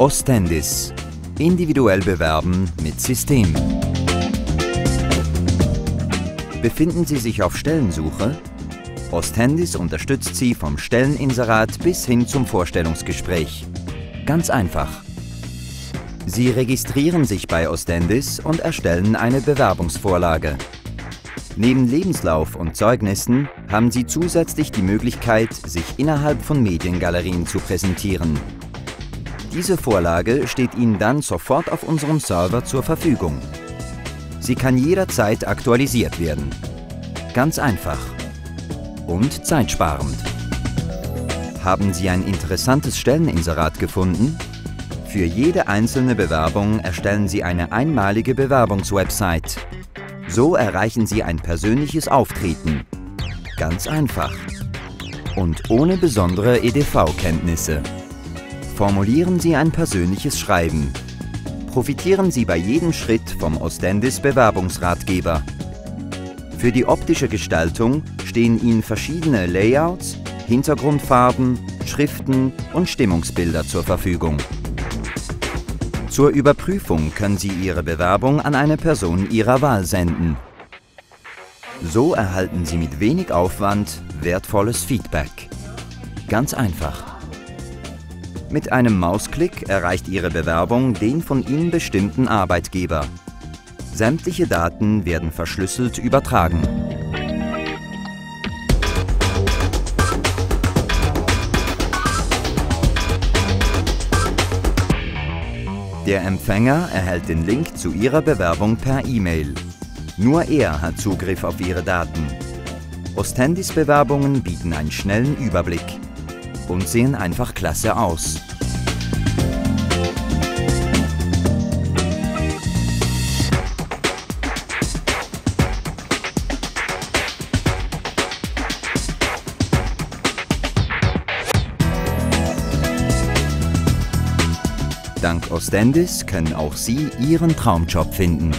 Ostendis. Individuell bewerben mit System. Befinden Sie sich auf Stellensuche? Ostendis unterstützt Sie vom Stelleninserat bis hin zum Vorstellungsgespräch. Ganz einfach. Sie registrieren sich bei Ostendis und erstellen eine Bewerbungsvorlage. Neben Lebenslauf und Zeugnissen haben Sie zusätzlich die Möglichkeit, sich innerhalb von Mediengalerien zu präsentieren. Diese Vorlage steht Ihnen dann sofort auf unserem Server zur Verfügung. Sie kann jederzeit aktualisiert werden. Ganz einfach. Und zeitsparend. Haben Sie ein interessantes Stelleninserat gefunden? Für jede einzelne Bewerbung erstellen Sie eine einmalige Bewerbungswebsite. So erreichen Sie ein persönliches Auftreten. Ganz einfach. Und ohne besondere EDV-Kenntnisse. Formulieren Sie ein persönliches Schreiben. Profitieren Sie bei jedem Schritt vom Ostendis Bewerbungsratgeber. Für die optische Gestaltung stehen Ihnen verschiedene Layouts, Hintergrundfarben, Schriften und Stimmungsbilder zur Verfügung. Zur Überprüfung können Sie Ihre Bewerbung an eine Person Ihrer Wahl senden. So erhalten Sie mit wenig Aufwand wertvolles Feedback. Ganz einfach. Mit einem Mausklick erreicht Ihre Bewerbung den von Ihnen bestimmten Arbeitgeber. Sämtliche Daten werden verschlüsselt übertragen. Der Empfänger erhält den Link zu Ihrer Bewerbung per E-Mail. Nur er hat Zugriff auf Ihre Daten. Ostendis Bewerbungen bieten einen schnellen Überblick und sehen einfach klasse aus. Dank Ostendis können auch Sie Ihren Traumjob finden.